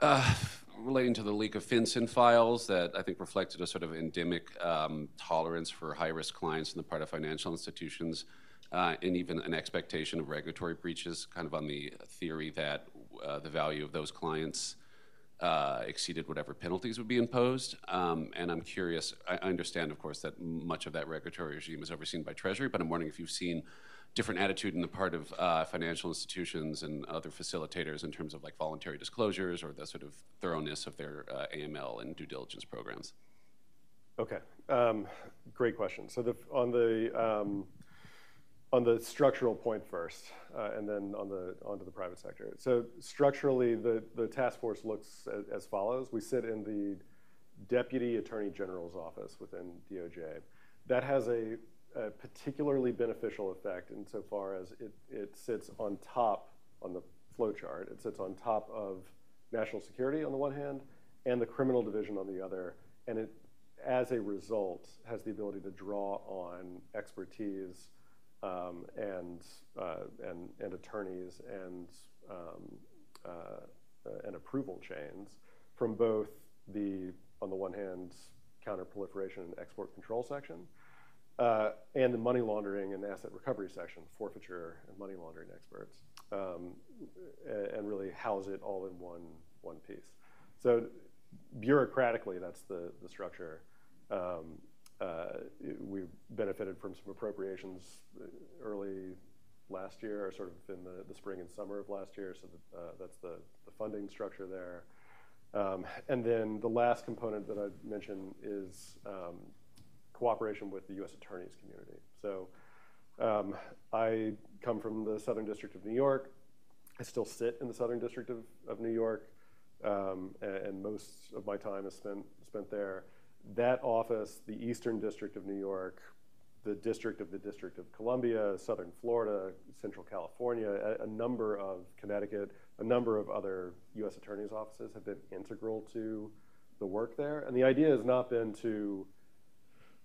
Speaker 5: uh, relating to the leak of FinCEN files that I think reflected a sort of endemic um, tolerance for high risk clients on the part of financial institutions. Uh, and even an expectation of regulatory breaches, kind of on the theory that uh, the value of those clients uh, exceeded whatever penalties would be imposed. Um, and I'm curious, I, understand, of course, that much of that regulatory regime is overseen by Treasury, but I'm wondering if you've seen different attitude on the part of uh, financial institutions and other facilitators in terms of like voluntary disclosures or the sort of thoroughness of their uh, AML and due diligence programs.
Speaker 2: Okay, um, great question. So the, on the um, on the structural point first, uh, and then on the onto the private sector. So structurally, the the task force looks as, as follows: We sit in the Deputy Attorney General's office within DOJ. That has a, a particularly beneficial effect insofar as it it sits on top on the flow chart. It sits on top of national security on the one hand, and the criminal division on the other, and it as a result, has the ability to draw on expertise um, and, uh, and, and attorneys and, um, uh, uh, and approval chains from both the, on the one hand, counterproliferation and export control section, uh, and the money laundering and asset recovery section, forfeiture and money laundering experts, um, and really house it all in one, one piece. So bureaucratically, that's the, the structure. Um, we benefited from some appropriations early last year, or sort of in the, the spring and summer of last year. So that, uh, that's the, the funding structure there. Um, and then the last component that I mentioned is um, cooperation with the U.S. attorneys community. So um, I come from the Southern District of New York. I still sit in the Southern District of, New York, and, and, most of my time is spent, spent there. That office, the Eastern District of New York, the District of the District of Columbia, Southern Florida, Central California, a, a number of Connecticut, a number of other U.S. attorneys' offices have been integral to the work there. And the idea has not been to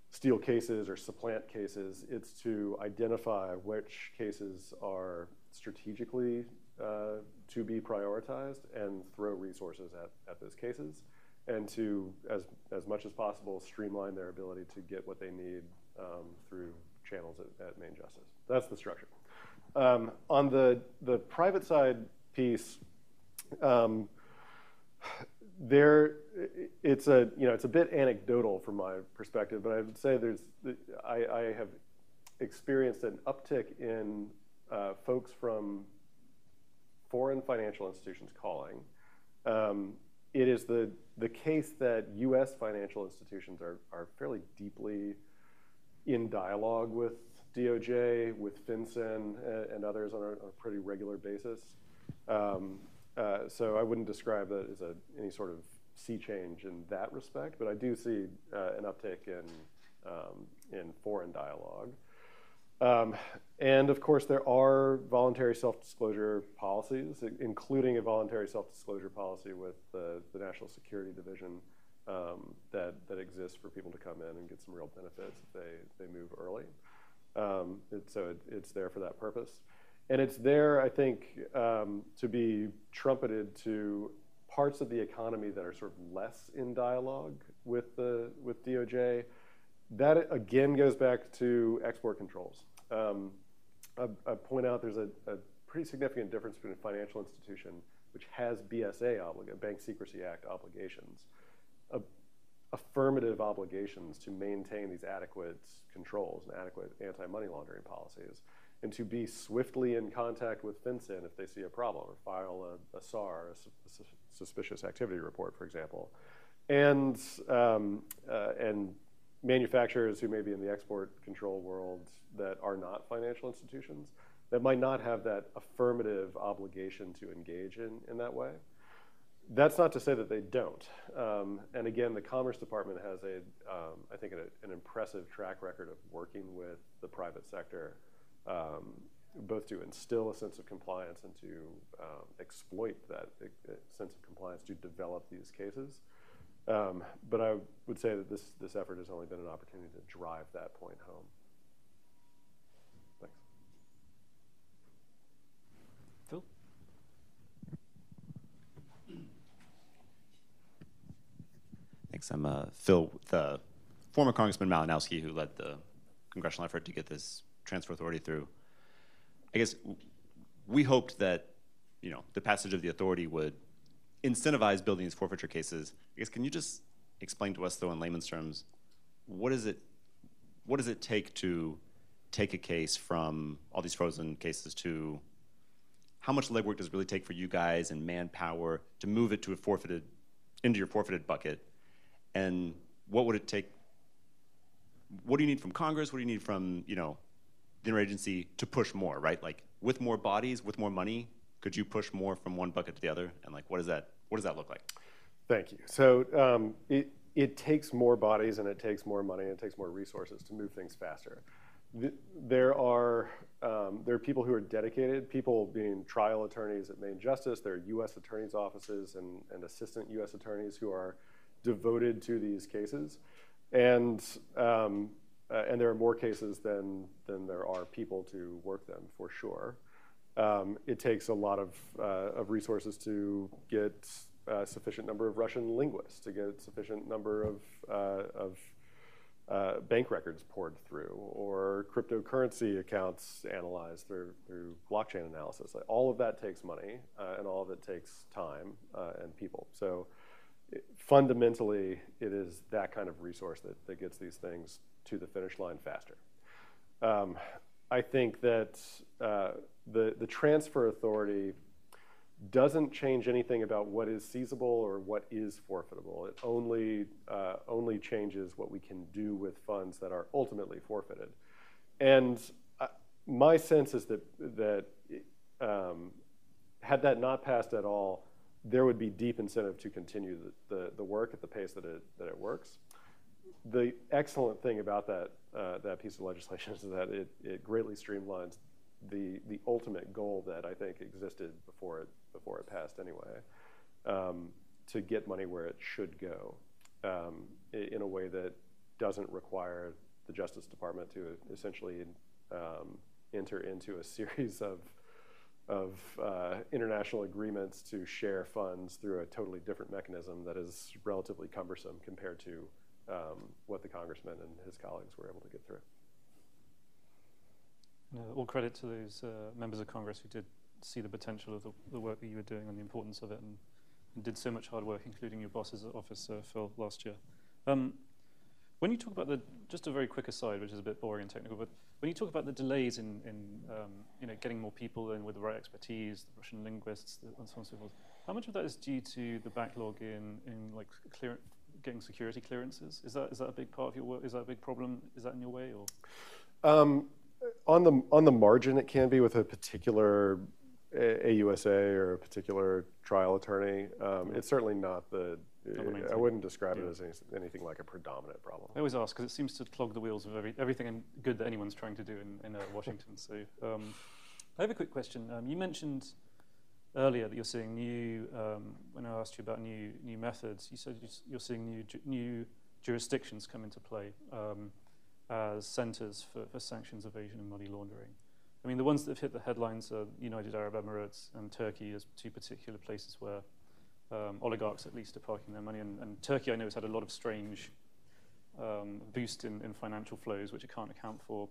Speaker 2: steal cases or supplant cases, it's to identify which cases are strategically uh, to be prioritized and throw resources at, at those cases and to, as, as much as possible, streamline their ability to get what they need um, through channels at, at Main Justice. That's the structure. Um, on the, the private side piece, um, there, it's a you know it's a bit anecdotal from my perspective, but I would say there's I, I have experienced an uptick in uh, folks from foreign financial institutions calling. It is the the case that U.S. financial institutions are are fairly deeply in dialogue with DOJ, with FinCEN, uh, and others on a, on a pretty regular basis. Um, uh, so I wouldn't describe that as a, any sort of sea change in that respect, but I do see uh, an uptick in, um, in foreign dialogue. Um, and of course, there are voluntary self-disclosure policies, including a voluntary self-disclosure policy with the, the National Security Division um, that, that exists for people to come in and get some real benefits if they, they move early. Um, it, so it, it's there for that purpose. And it's there, I think, um, to be trumpeted to parts of the economy that are sort of less in dialogue with the with DOJ. That again goes back to export controls. Um, I, I, point out there's a, a, pretty significant difference between a financial institution which has BSA Bank Secrecy Act obligations, uh, affirmative obligations to maintain these adequate controls and adequate anti-money laundering policies and to be swiftly in contact with FinCEN if they see a problem or file a, a SAR, a, a, suspicious activity report, for example. And, um, uh, and manufacturers who may be in the export control world that are not financial institutions that might not have that affirmative obligation to engage in, in that way. That's not to say that they don't. Um, and again, the Commerce Department has a, um, I think, a, an impressive track record of working with the private sector um, both to instill a sense of compliance and to um, exploit that sense of compliance to develop these cases. Um, but I would say that this, this effort has only been an opportunity to drive that point home. Thanks.
Speaker 1: Phil?
Speaker 6: Thanks. I'm uh, Phil, the former Congressman Malinowski, who led the congressional effort to get this transfer authority through. I guess we hoped that you know the passage of the authority would incentivize building these forfeiture cases. I guess can you just explain to us though in layman's terms what is it what does it take to take a case from all these frozen cases to how much legwork does it really take for you guys and manpower to move it to a forfeited into your forfeited bucket and what would it take what do you need from congress what do you need from you know the interagency to push more, right? Like with more bodies, with more money, could you push more from one bucket to the other? And like, what does that what does that look like?
Speaker 2: Thank you. So um, it it takes more bodies and it takes more money and it takes more resources to move things faster. there are um, there are people who are dedicated, people being trial attorneys at Main Justice. There are U.S. attorneys' offices and, and assistant U.S. attorneys who are devoted to these cases, and um, uh, and there are more cases than, than there are people to work them, for sure. Um, it takes a lot of, uh, of resources to get a sufficient number of Russian linguists, to get sufficient number of, uh, of uh, bank records poured through, or cryptocurrency accounts analyzed through, through blockchain analysis. Like, all of that takes money, uh, and all of it takes time uh, and people. So it, fundamentally, it is that kind of resource that, that gets these things to the finish line faster. Um, I think that uh, the, the transfer authority doesn't change anything about what is seizable or what is forfeitable. It only, uh, only changes what we can do with funds that are ultimately forfeited. And uh, my sense is that, that um, had that not passed at all, there would be deep incentive to continue the, the, the, work at the pace that it, that it works. The excellent thing about that, uh, that piece of legislation is that it, it greatly streamlines the, the ultimate goal that I think existed before it, before it passed anyway, um, to get money where it should go um, in a way that doesn't require the Justice Department to essentially um, enter into a series of of uh, international agreements to share funds through a totally different mechanism that is relatively cumbersome compared to um, what the congressman and his colleagues were able to get through.
Speaker 1: All credit to those uh, members of Congress who did see the potential of the, the, work that you were doing and the importance of it and, and, did so much hard work, including your boss's office, uh, Phil, last year. Um, when you talk about the, just a very quick aside, which is a bit boring and technical, but when you talk about the delays in, in um, you know, getting more people in with the right expertise, the Russian linguists, and so on and so forth, how much of that is due to the backlog in, in like clear, getting security clearances? Is that, is that a big part of your work? Is that a big problem? Is that in your way? Or?
Speaker 2: Um, on, the, on the margin, it can be with a particular AUSA or a particular trial attorney. Um, it's certainly not the I wouldn't describe yeah. it as any, anything like a predominant problem.
Speaker 1: I always ask because it seems to clog the wheels of every, everything and good that anyone's trying to do in, in uh, Washington. so um, I have a quick question. Um, you mentioned earlier that you're seeing new, um, when I asked you about new, new methods, you said you're seeing new, new jurisdictions come into play um, as centers for, for sanctions evasion and money laundering. I mean, the ones that have hit the headlines are United Arab Emirates and Turkey as two particular places where um, oligarchs at least are parking their money. And, and, Turkey, I know, has had a lot of strange um, boost in, in, financial flows, which it can't account for.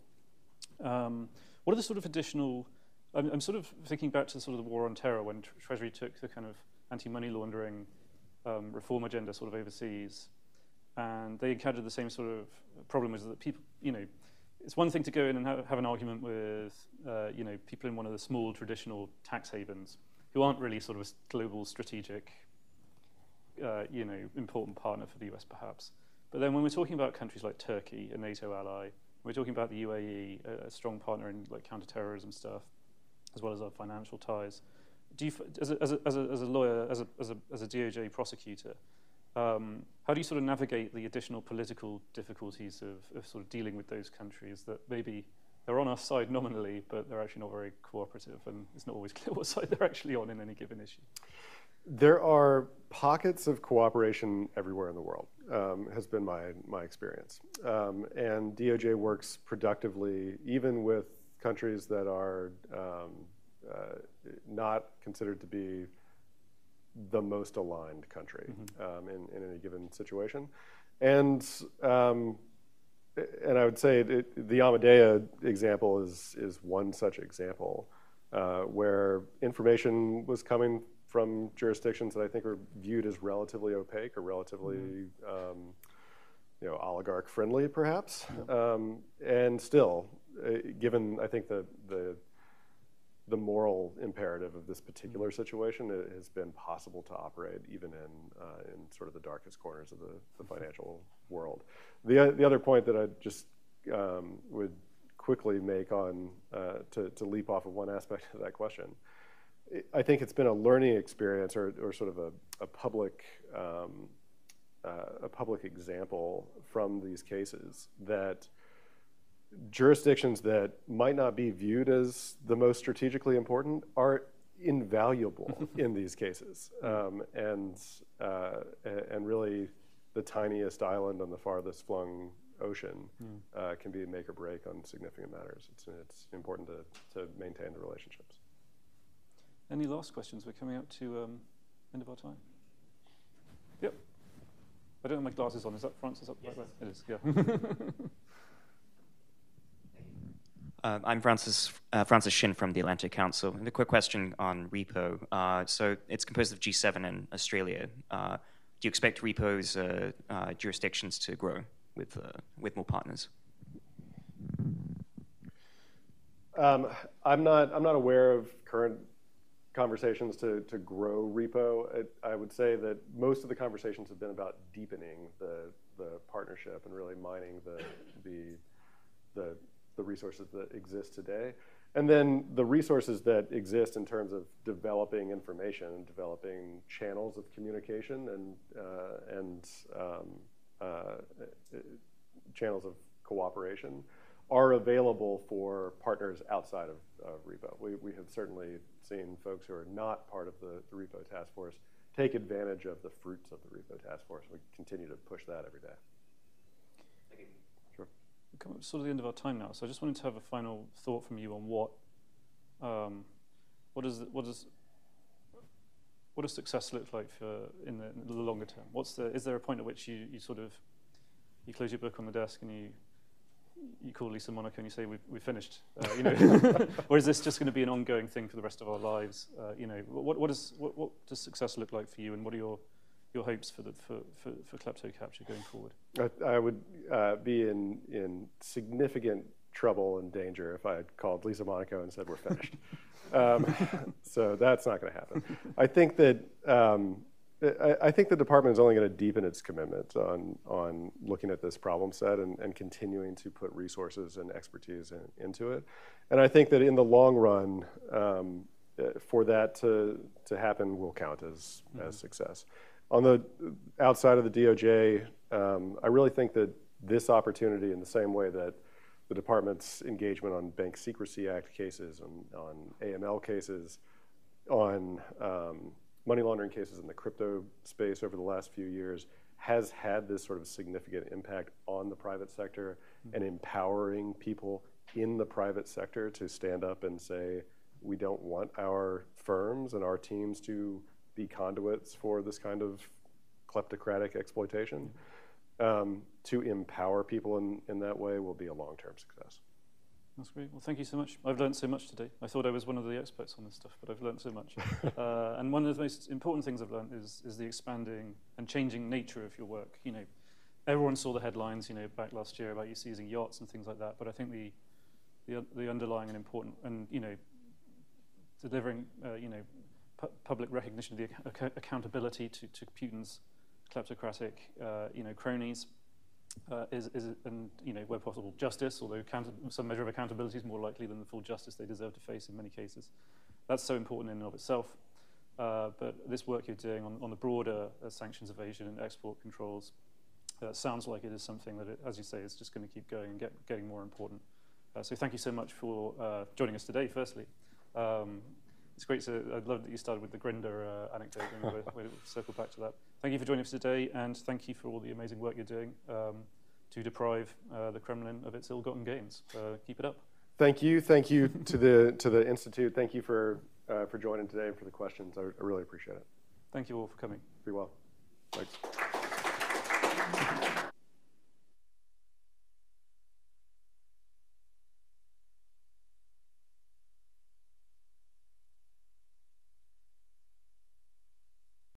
Speaker 1: Um, what are the sort of additional? I'm, I'm, sort of thinking back to sort of the war on terror when Tre Treasury took the kind of anti-money laundering um, reform agenda sort of overseas, and they encountered the same sort of problem is that people, you know, it's one thing to go in and have, an argument with, uh, you know, people in one of the small traditional tax havens who aren't really sort of a global strategic uh, you know, important partner for the US perhaps. But then when we're talking about countries like Turkey, a NATO ally, we're talking about the UAE, a, a strong partner in like counterterrorism stuff, as well as our financial ties. Do you, as, a, as, a, as, a, lawyer, as a, as a DOJ prosecutor, um, how do you sort of navigate the additional political difficulties of, of sort of dealing with those countries that maybe they're on our side nominally, but they're actually not very cooperative, and it's not always clear what side they're actually on in any given issue?
Speaker 2: There are pockets of cooperation everywhere in the world, um, has been my, my experience. Um, and DOJ works productively even with countries that are um, uh, not considered to be the most aligned country mm-hmm. in, in any given situation. And um, and I would say it, the Amadea example is is one such example uh, where information was coming from jurisdictions that I think are viewed as relatively opaque or relatively, mm-hmm. um, you know, oligarch friendly, perhaps. Um, and still, uh, given I think the the the moral imperative of this particular mm-hmm. situation, it has been possible to operate even in uh, in sort of the darkest corners of the, the mm-hmm. financial world. The the other point that I just um, would quickly make on uh, to to leap off of one aspect of that question I think it's been a learning experience or, or sort of a, a public um, uh, a public example from these cases that jurisdictions that might not be viewed as the most strategically important are invaluable in these cases, um, and uh, and really the tiniest island on the farthest flung ocean mm. uh, can be a make or break on significant matters. It's it's important to to maintain the relationships.
Speaker 1: Any last questions? We're coming up to um, end of our time. Yep. I don't have my glasses on. Is that Francis up yes. right It is, yeah.
Speaker 7: uh, I'm Francis, uh, Francis Shin from the Atlantic Council. And a quick question on repo. Uh, so it's composed of G7 and Australia. Uh, do you expect repo's uh, uh, jurisdictions to grow with, with more partners?
Speaker 2: Um, I'm not. I'm not aware of current conversations to, to grow repo. It, I would say that most of the conversations have been about deepening the, the partnership and really mining the, the, the, the resources that exist today. And then the resources that exist in terms of developing information and developing channels of communication and, uh, and um, uh, channels of cooperation are available for partners outside of uh, repo. We, we have certainly seen folks who are not part of the, the repo task force take advantage of the fruits of the repo task force. We continue to push that every day.
Speaker 1: Sure. We're sort of the end of our time now, so I just wanted to have a final thought from you on what um, what does what does what does success look like for in the, in the longer term? What's the is there a point at which you, you sort of you close your book on the desk and you you call Lisa Monaco and you say we've, we've finished, uh, you know, or is this just going to be an ongoing thing for the rest of our lives? Uh, you know, what, what, is, what, what does success look like for you, and what are your your hopes for the for for, for KleptoCapture going forward?
Speaker 2: I, I would uh, be in in significant trouble and danger if I had called Lisa Monaco and said we're finished. um, so that's not going to happen. I think that um, I, I, think the department is only going to deepen its commitment on, on looking at this problem set and, and continuing to put resources and expertise in, into it. And I think that in the long run, um, uh, for that to, to happen will count as, mm-hmm. as success. On the outside of the DOJ, um, I really think that this opportunity, in the same way that the department's engagement on Bank Secrecy Act cases, on, on AML cases, on um, money laundering cases in the crypto space over the last few years has had this sort of significant impact on the private sector mm-hmm. and empowering people in the private sector to stand up and say, we don't want our firms and our teams to be conduits for this kind of kleptocratic exploitation. Um, to empower people in, in that way will be a long term success.
Speaker 1: That's great. Well, thank you so much. I've learned so much today. I thought I was one of the experts on this stuff, but I've learned so much. uh, and one of the most important things I've learned is, is the expanding and changing nature of your work. You know, everyone saw the headlines, you know, back last year about you seizing yachts and things like that. But I think the the, the underlying and important and you know, delivering uh, you know, pu public recognition of the ac accountability to, to Putin's kleptocratic uh, you know cronies uh, is, is, and you know, where possible, justice, although some measure of accountability is more likely than the full justice they deserve to face in many cases. That's so important in and of itself. Uh, but this work you're doing on, on the broader uh, sanctions evasion and export controls uh, sounds like it is something that, it, as you say, is just going to keep going and get, getting more important. Uh, so thank you so much for joining us today, firstly. Um, it's great to, I love that you started with the Grindr uh, anecdote and we'll, we'll, circle back to that. Thank you for joining us today and thank you for all the amazing work you're doing um, to deprive uh, the Kremlin of its ill-gotten gains. Uh, keep it up.
Speaker 2: Thank you. Thank you to the, to the Institute. Thank you for, uh, for joining today and for the questions. I, I really appreciate it.
Speaker 1: Thank you all for coming.
Speaker 2: Be well. Thanks.